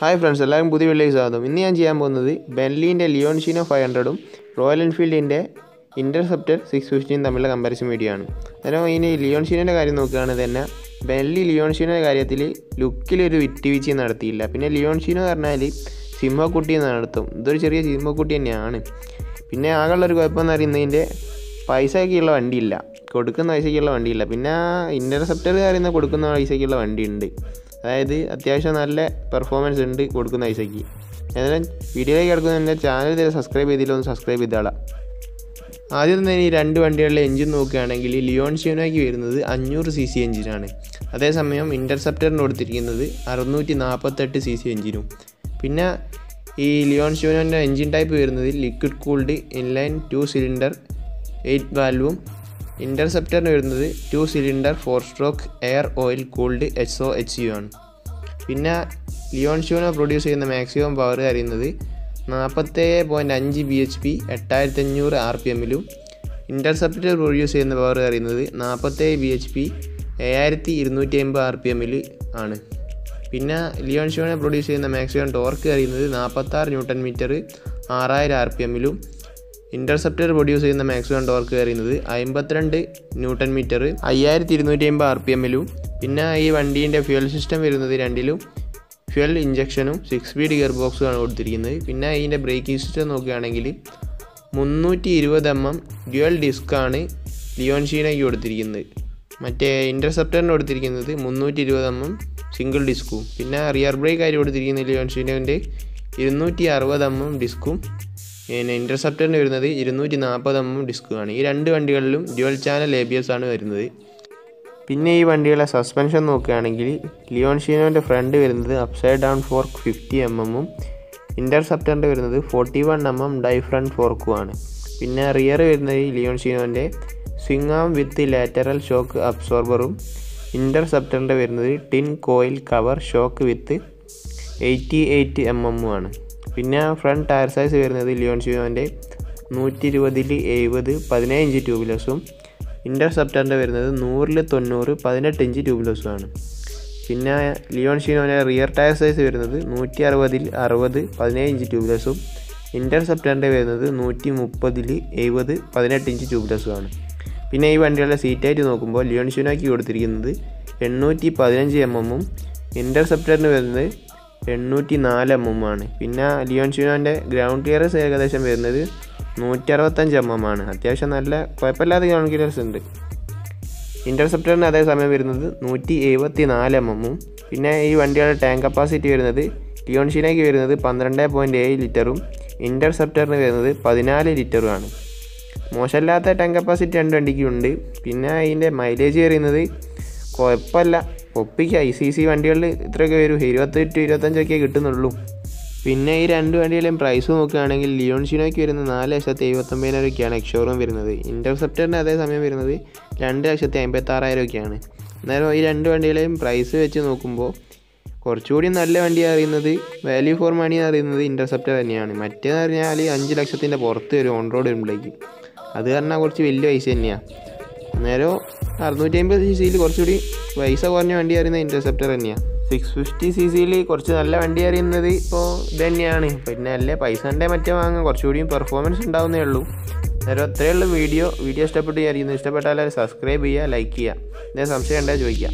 Hi friends എല്ലാവരും പുതിയ വീട്ടിലേക്ക് സ്വാഗതം. ഇന്ന് ഞാൻ ചെയ്യാൻ പോകുന്നത് ബെൻലീന്റെ ലിയോൺഷീനോ ഫൈവ് ഹൺഡ്രഡും റോയൽ എൻഫീൽഡിന്റെ ഇന്റർസെപ്റ്റർ സിക്സ് ഫിഫ്റ്റിയും തമ്മിലുള്ള കമ്പാരിസൺ വീഡിയോ ആണ്. അന്നേരം ഇനി ലിയോൺഷീനോന്റെ കാര്യം നോക്കുകയാണെങ്കിൽ തന്നെ ബെൻലി ലിയോൺഷീനോയുടെ കാര്യത്തിൽ ലുക്കിലൊരു വിട്ടുവീഴ്ച നടത്തിയില്ല. പിന്നെ ലിയോൺഷീനോ പറഞ്ഞാൽ സിംഹക്കുട്ടി നടത്തും. ഇതൊരു ചെറിയ സിംഹക്കുട്ടി തന്നെയാണ്. പിന്നെ ആകെയുള്ളൊരു കുഴപ്പമെന്ന് പറയുന്നതിന്റെ പൈസയ്ക്കുള്ള വണ്ടിയില്ല. കൊടുക്കുന്ന പൈസയ്ക്കുള്ള വണ്ടിയില്ല. പിന്നെ ഇന്റർസെപ്റ്റർ പറയുന്ന കൊടുക്കുന്ന പൈസയ്ക്കുള്ള വണ്ടിയുണ്ട്. അതായത് അത്യാവശ്യം നല്ല പെർഫോമൻസ് ഉണ്ട് കൊടുക്കുന്ന ഐസയ്ക്ക് ഏതായാലും വീഡിയോയിലേക്ക് കിടക്കുന്ന എന്റെ ചാനൽ ഇതുവരെ സബ്സ്ക്രൈബ് ചെയ്തില്ല ഒന്ന് സബ്സ്ക്രൈബ് ചെയ്താളാം ആദ്യം തന്നെ ഈ രണ്ട് വണ്ടികളുടെ എഞ്ചിൻ നോക്കുകയാണെങ്കിൽ ലിയോൺ ഷിയോനോയ്ക്ക് വരുന്നത് അഞ്ഞൂറ് സി സി എഞ്ചിനാണ് അതേസമയം ഇന്റർസെപ്റ്ററിന് കൊടുത്തിരിക്കുന്നത് അറുന്നൂറ്റി നാൽപ്പത്തെട്ട് സി സി എഞ്ചിനും പിന്നെ ഈ ലിയോൺ ഷിയോനോന്റെ എഞ്ചിൻ ടൈപ്പ് വരുന്നത് liquid cooled inline two cylinder eight വാൽവും ഇന്റർസെപ്റ്ററിന് വരുന്നത് two cylinder four stroke air oil cooled H O H U ആണ്. പിന്നെ ലിയോൺ ഷിയോനോ പ്രൊഡ്യൂസ് ചെയ്യുന്ന മാക്സിമം പവർ അറിയുന്നത് നാൽപ്പത്തേഴ് പോയിന്റ് അഞ്ച് ബി എച്ച് പി എട്ടായിരത്തി അഞ്ഞൂറ് ആർ പി എമ്മിലും ഇന്റർസെപ്റ്റർ പ്രൊഡ്യൂസ് ചെയ്യുന്ന പവർ അറിയുന്നത് നാൽപ്പത്തേഴ് ബി എച്ച് പി ഏഴായിരത്തി ഇരുന്നൂറ്റി അമ്പത് ആർ പി എമ്മിൽ ആണ്. പിന്നെ ലിയോൺ ഷിയോനെ പ്രൊഡ്യൂസ് ചെയ്യുന്ന മാക്സിമം ടോർക്ക് അറിയുന്നത് നാൽപ്പത്താറ് ന്യൂട്ടൺ മീറ്റർ ആറായിരം ആർ പി എമ്മിലും ഇന്റർസെപ്റ്റർ പ്രൊഡ്യൂസ് ചെയ്യുന്ന മാക്സിമം ടോർക്ക് അറിയുന്നത് അമ്പത്തിരണ്ട് ന്യൂട്ടൺ മീറ്റർ അയ്യായിരത്തി ഇരുന്നൂറ്റി അമ്പത് ആർ പി എമ്മിലും പിന്നെ ഈ വണ്ടീന്റെ ഫ്യൂൽ സിസ്റ്റം വരുന്നത് രണ്ടിലും. ഫ്യൂൽ ഇഞ്ചക്ഷനും സിക്സ് സ്പീഡ് ഗിയർ ബോക്സുമാണ് കൊടുത്തിരിക്കുന്നത്. പിന്നെ ഇതിന്റെ ബ്രേക്കിംഗ് സിസ്റ്റം നോക്കുകയാണെങ്കിൽ മുന്നൂറ്റി ഇരുപത് എം എം ഡ്യുവൽ ഡിസ്ക്കാണ് ലിയോൺ ഷീനയ്ക്ക് കൊടുത്തിരിക്കുന്നത്. മറ്റേ ഇന്റർസെപ്റ്ററിന് കൊടുത്തിരിക്കുന്നത് മുന്നൂറ്റി ഇരുപത് എം എം സിംഗിൾ ഡിസ്ക്കും. പിന്നെ റിയർ ബ്രേക്ക് ആയിട്ട് കൊടുത്തിരിക്കുന്ന ലിയോൺ ഷീനോന്റെ ഇരുന്നൂറ്റി അറുപത് എം എം ഡിസ്കും പിന്നെ ഇന്റർസെപ്റ്ററിന് വരുന്നത് ഇരുന്നൂറ്റി നാൽപ്പത് എം എം ഡിസ്കുമാണ് ഈ രണ്ട് വണ്ടികളിലും dual channel A B S ആണ് വരുന്നത്. പിന്നെ ഈ വണ്ടികളെ സസ്പെൻഷൻ നോക്കുകയാണെങ്കിൽ ലിയോൺ ഷീനോന്റെ ഫ്രണ്ട് വരുന്നത് upside down fork fifty M എമ്മും ഇന്റർസെപ്റ്ററിന്റെ വരുന്നത് ഫോർട്ടി വൺ എം എം ഡൈ ഫ്രണ്ട് ഫോർക്കുമാണ് പിന്നെ റിയർ വരുന്നത് ലിയോൺ ഷീനോന്റെ swing arm with lateral shock അബ്സോർബറും ഇന്റർസെപ്റ്ററിന്റെ വരുന്നത് twin coil cover shock with eighty eight M എമ്മുമാണ് പിന്നെ ഫ്രണ്ട് ടയർ സൈസ് വരുന്നത് ലിയോൺ സിയോന്റെ നൂറ്റി ഇരുപതിൽ എഴുപത് പതിനേഴ് ഇഞ്ച് ട്യൂബ്ലെസ്സും ഇന്റർസെപ്റ്ററിന്റെ വരുന്നത് നൂറിൽ തൊണ്ണൂറ് പതിനെട്ട് ഇഞ്ച് ട്യൂബ്ലെസ്സുമാണ് പിന്നെ ലിയോൺ ഷീനോന്റെ റിയർ ടയർ സൈസ് വരുന്നത് നൂറ്റി അറുപതിൽ അറുപത് പതിനേഴ് ഇഞ്ച് ട്യൂബ്ലെസ്സും ഇന്റർസെപ്റ്ററിന്റെ വരുന്നത് നൂറ്റി മുപ്പതിൽ എഴുപത് പതിനെട്ട് ഇഞ്ച് ട്യൂബ്ലെസ്സുമാണ് പിന്നെ ഈ വണ്ടികളുടെ സീറ്റായിട്ട് നോക്കുമ്പോൾ ലിയോൺ ഷീനോയ്ക്ക് കൊടുത്തിരിക്കുന്നത് എണ്ണൂറ്റി പതിനഞ്ച് എം എമ്മും ഇന്റർസെപ്റ്ററിന് വരുന്നത് എണ്ണൂറ്റി നാല് എം എം ആണ്. പിന്നെ ലിയോൺ ഷിനോന്റെ ഗ്രൗണ്ട് ക്ലിയറൻസ് ഏകദേശം വരുന്നത് നൂറ്റി അറുപത്തഞ്ച് എം എം ആണ്. അത്യാവശ്യം നല്ല കുഴപ്പമില്ലാത്ത ഗ്രൗണ്ട് ക്ലിയറൻസ് ഉണ്ട്. ഇന്റർസെപ്റ്ററിന് അതേ സമയം വരുന്നത് നൂറ്റി എഴുപത്തി നാല് എം എമ്മും പിന്നെ ഈ വണ്ടിയുടെ ടാങ്ക് കപ്പാസിറ്റി വരുന്നത് ലിയോൺ ഷിനേക്ക് വരുന്നത് പന്ത്രണ്ട് പോയിന്റ് ഏഴ് ലിറ്ററും ഇന്റർസെപ്റ്ററിന് വരുന്നത് പതിനാല് ലിറ്ററുമാണ് മോശമില്ലാത്ത ടാങ്ക് കപ്പാസിറ്റി രണ്ട് വണ്ടിക്കും ഉണ്ട്. പിന്നെ അതിന്റെ മൈലേജ് വരുന്നത് കുഴപ്പമില്ല. ഒപ്പിക്കുക ഐ സി സി വണ്ടികളിൽ ഇത്രയൊക്കെ വരും. ഇരുപത്തെട്ട് ഇരുപത്തഞ്ചൊക്കെ കിട്ടുന്നുള്ളൂ. പിന്നെ ഈ രണ്ട് വണ്ടികളുടെയും പ്രൈസ് നോക്കുകയാണെങ്കിൽ ലിയോൺ വരുന്നത് നാല് ലക്ഷത്തി എഴുപത്തൊമ്പതിനായിരമൊക്കെയാണ് എക്സോറും വരുന്നത്. ഇന്റർസെപ്റ്ററിന്റെ അതേ സമയം വരുന്നത് രണ്ട് ലക്ഷത്തി അമ്പത്താറായിരമൊക്കെയാണ് അന്നേരം ഈ രണ്ട് വണ്ടികളെയും പ്രൈസ് വെച്ച് നോക്കുമ്പോൾ കുറച്ചുകൂടി നല്ല വണ്ടി അറിയുന്നത്. വാല്യൂ ഫോർ മണി അറിയുന്നത് ഇന്റർസെപ്റ്റർ തന്നെയാണ്. മറ്റേന്ന് പറഞ്ഞാൽ അഞ്ച് ലക്ഷത്തിന്റെ പുറത്ത് വരും ഓൺ റോഡ് വരുമ്പോഴേക്കും. അത് കാരണം കുറച്ച് വലിയ പൈസ തന്നെയാണ് അന്നേരം അറുന്നൂറ്റി അമ്പത് സി സിയിൽ കുറച്ചുകൂടി പൈസ കുറഞ്ഞ വണ്ടി അറിയുന്നത് ഇന്റർസെപ്റ്റർ തന്നെയാണ് സിക്സ് ഫിഫ്റ്റി സി സിയിൽ കുറച്ച് നല്ല വണ്ടി അറിയുന്നത് ഇപ്പോൾ ഇത് തന്നെയാണ് പിന്നെ അല്ലേ പൈസന്റെ മറ്റേ വാങ്ങാൻ കുറച്ചുകൂടിയും പെർഫോമൻസ് ഉണ്ടാവുന്നേ ഉള്ളൂ. നേരം അത്രയേ ഉള്ളൂ വീഡിയോ. വീഡിയോ ഇഷ്ടപ്പെട്ട് അറിയുന്നത് ഇഷ്ടപ്പെട്ടാൽ സബ്സ്ക്രൈബ് ചെയ്യുക ലൈക്ക് ചെയ്യുക. എന്തെങ്കിലും സംശയം ഉണ്ടെങ്കിൽ ചോദിക്കുക.